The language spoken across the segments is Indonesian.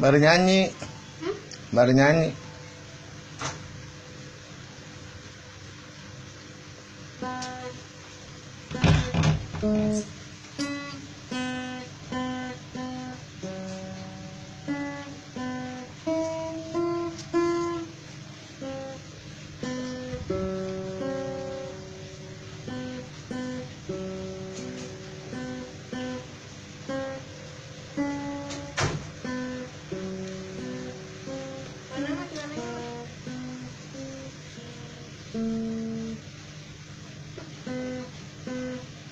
Baru nyanyi. Baru nyanyi. Mana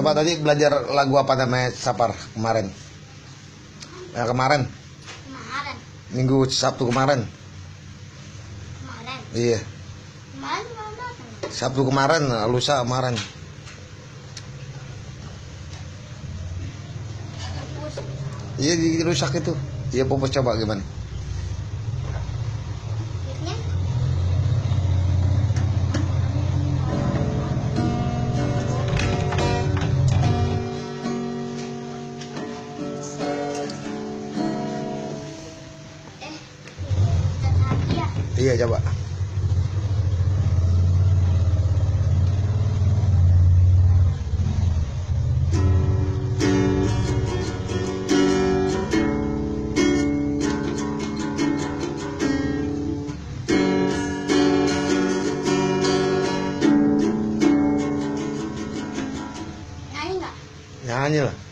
Coba tadi belajar lagu apa namanya Sapar kemarin? Ya, kemarin, Kemarin. minggu Sabtu kemarin. Kemarin. Iya, Kemarin mama. Sabtu kemarin, lusa kemarin. Iya, di- rusak itu. Iya, Popos coba gimana? 啫喎。看见了。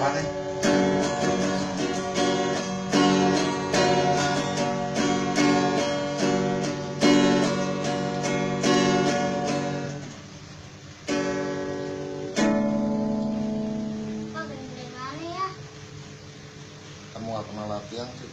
Apa nih? Ya? Kamu gak pernah latihan sih.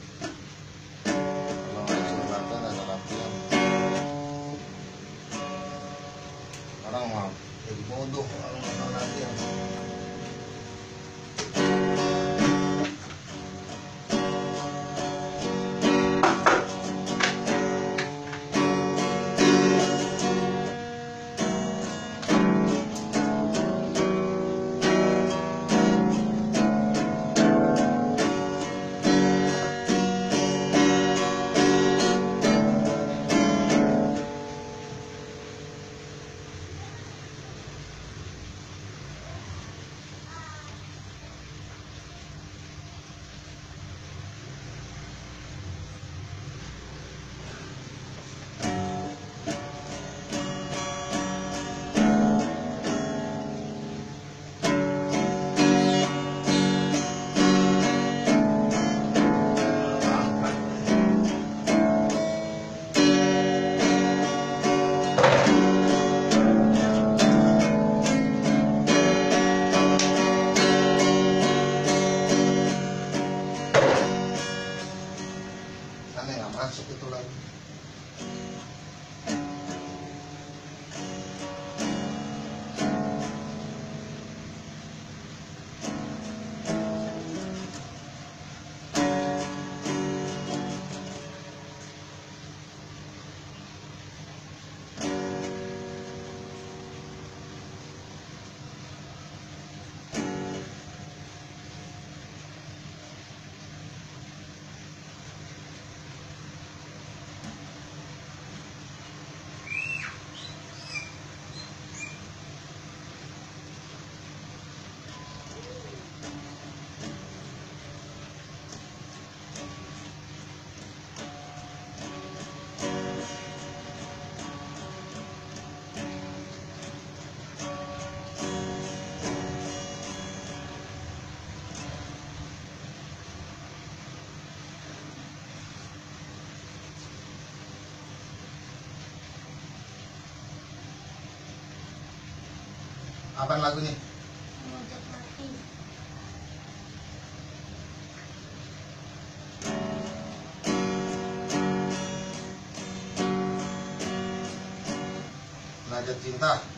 Apaan lagunya? Najat cinta.